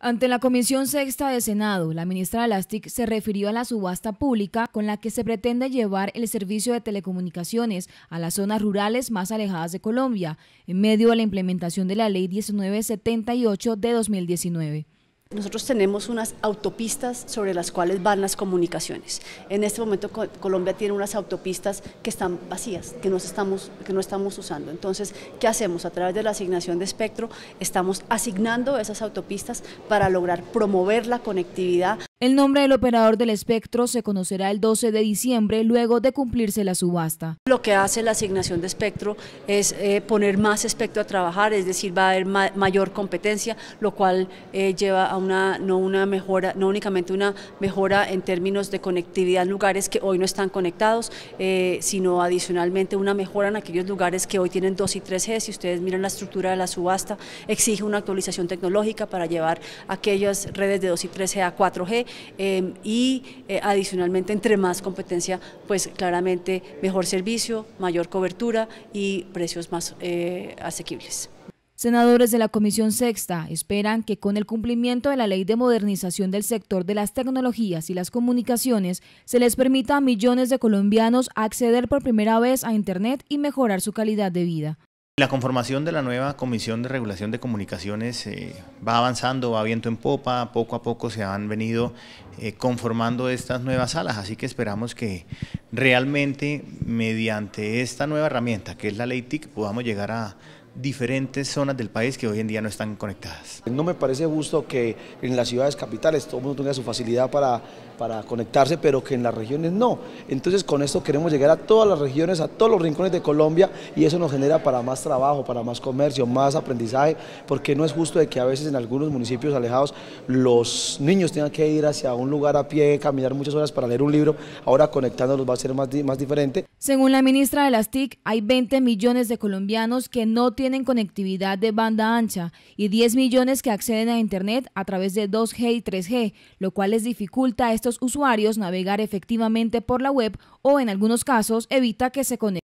Ante la Comisión Sexta de Senado, la ministra de las TIC se refirió a la subasta pública con la que se pretende llevar el servicio de telecomunicaciones a las zonas rurales más alejadas de Colombia, en medio de la implementación de la Ley 1978 de 2019. Nosotros tenemos unas autopistas sobre las cuales van las comunicaciones. En este momento Colombia tiene unas autopistas que están vacías, que no estamos, que no estamos usando. Entonces, ¿qué hacemos? A través de la asignación de espectro estamos asignando esas autopistas para lograr promover la conectividad el nombre del operador del espectro se conocerá el 12 de diciembre luego de cumplirse la subasta. Lo que hace la asignación de espectro es eh, poner más espectro a trabajar, es decir, va a haber mayor competencia, lo cual eh, lleva a una no una mejora, no únicamente una mejora en términos de conectividad en lugares que hoy no están conectados, eh, sino adicionalmente una mejora en aquellos lugares que hoy tienen 2 y 3G. Si ustedes miran la estructura de la subasta, exige una actualización tecnológica para llevar aquellas redes de 2 y 3G a 4G Em, y eh, adicionalmente entre más competencia, pues claramente mejor servicio, mayor cobertura y precios más eh, asequibles. Senadores de la Comisión Sexta esperan que con el cumplimiento de la Ley de Modernización del Sector de las Tecnologías y las Comunicaciones se les permita a millones de colombianos acceder por primera vez a Internet y mejorar su calidad de vida. La conformación de la nueva Comisión de Regulación de Comunicaciones eh, va avanzando, va viento en popa, poco a poco se han venido eh, conformando estas nuevas salas, así que esperamos que realmente mediante esta nueva herramienta que es la ley TIC podamos llegar a diferentes zonas del país que hoy en día no están conectadas. No me parece justo que en las ciudades capitales todo el mundo tenga su facilidad para, para conectarse, pero que en las regiones no. Entonces con esto queremos llegar a todas las regiones, a todos los rincones de Colombia y eso nos genera para más trabajo, para más comercio, más aprendizaje, porque no es justo de que a veces en algunos municipios alejados los niños tengan que ir hacia un lugar a pie, caminar muchas horas para leer un libro, ahora conectándolos va a ser más, más diferente. Según la ministra de las TIC, hay 20 millones de colombianos que no tienen conectividad de banda ancha y 10 millones que acceden a Internet a través de 2G y 3G, lo cual les dificulta a estos usuarios navegar efectivamente por la web o en algunos casos evita que se conecten.